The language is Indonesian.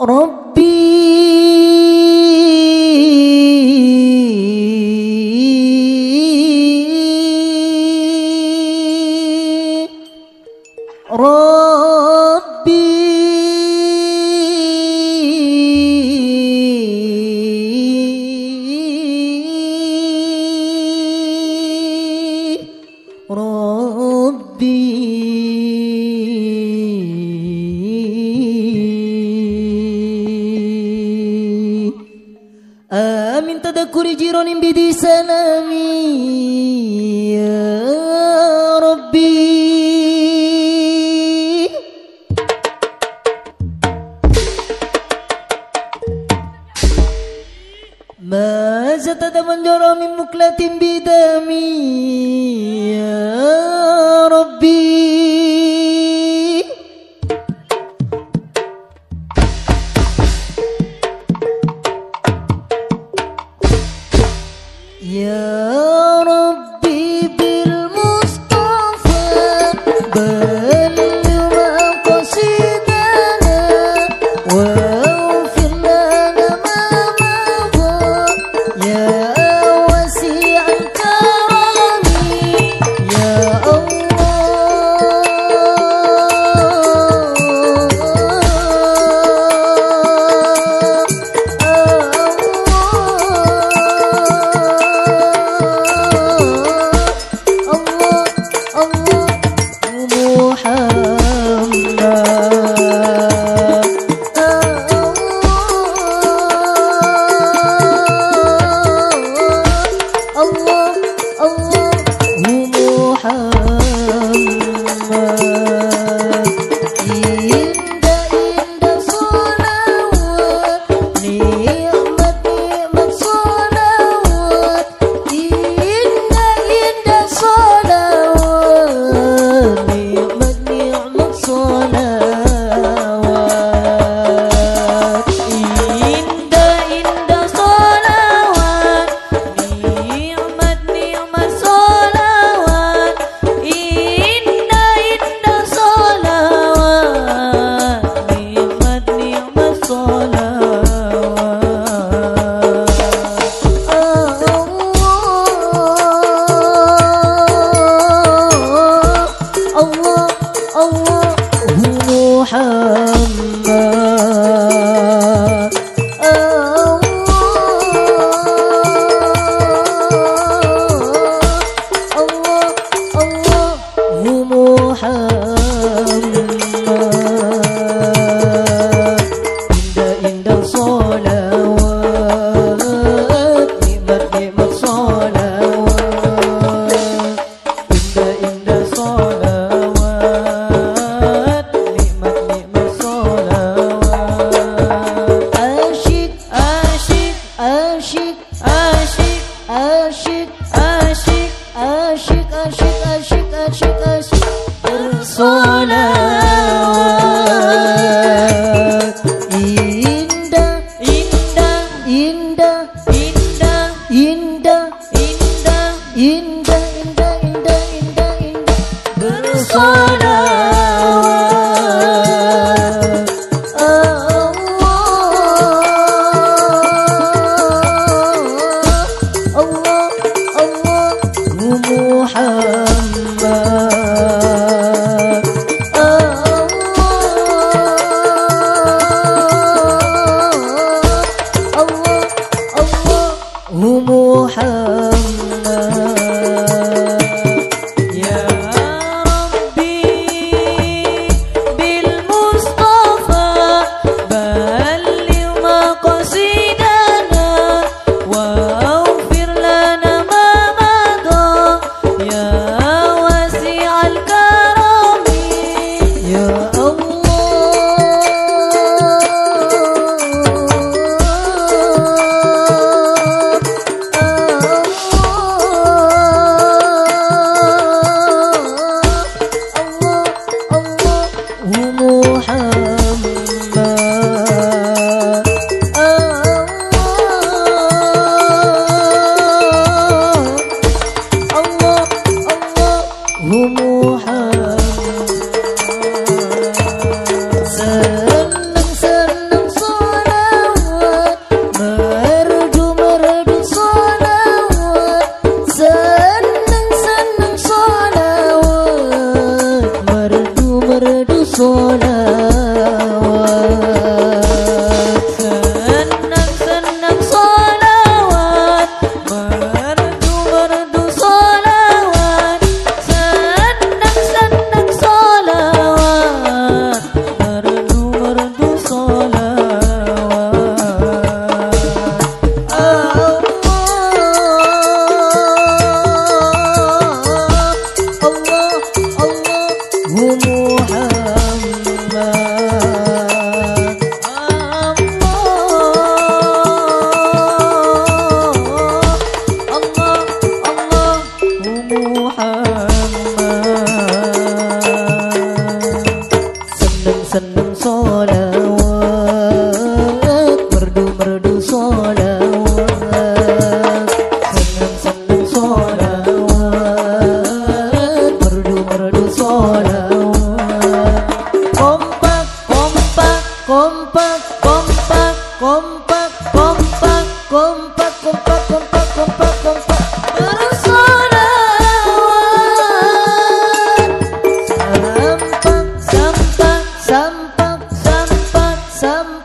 Rabbim jironim bidi senami ya Rabbi. Masa tak ada menjorong mimuklatin thơm mùa Solat indah, indah, indah, indah, indah, indah, indah, indah, indah, indah, indah, bersolat. 木木。some